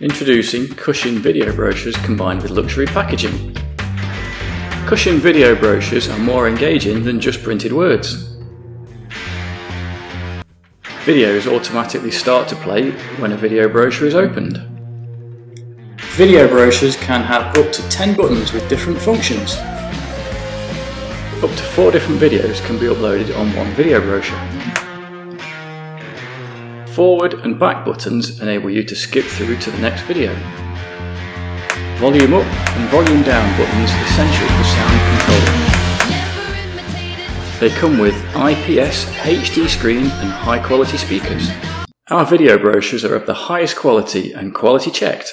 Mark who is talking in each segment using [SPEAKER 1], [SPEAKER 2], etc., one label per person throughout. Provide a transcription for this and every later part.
[SPEAKER 1] Introducing Cushion video brochures combined with luxury packaging. Cushion video brochures are more engaging than just printed words. Videos automatically start to play when a video brochure is opened. Video brochures can have up to 10 buttons with different functions. Up to 4 different videos can be uploaded on one video brochure. Forward and back buttons enable you to skip through to the next video. Volume up and volume down buttons essential for sound control. They come with IPS HD screen and high quality speakers. Our video brochures are of the highest quality and quality checked.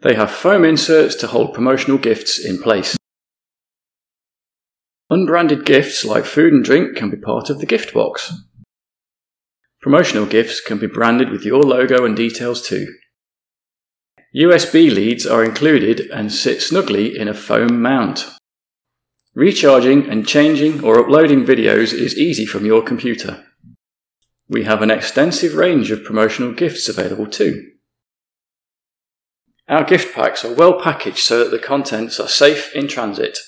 [SPEAKER 1] They have foam inserts to hold promotional gifts in place. Unbranded gifts like food and drink can be part of the gift box. Promotional gifts can be branded with your logo and details too. USB leads are included and sit snugly in a foam mount. Recharging and changing or uploading videos is easy from your computer. We have an extensive range of promotional gifts available too. Our gift packs are well packaged so that the contents are safe in transit.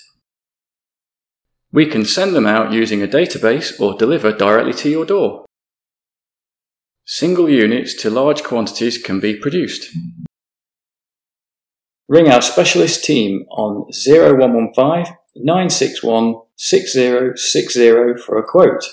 [SPEAKER 1] We can send them out using a database or deliver directly to your door. Single units to large quantities can be produced. Ring our specialist team on 0115 961 6060 for a quote.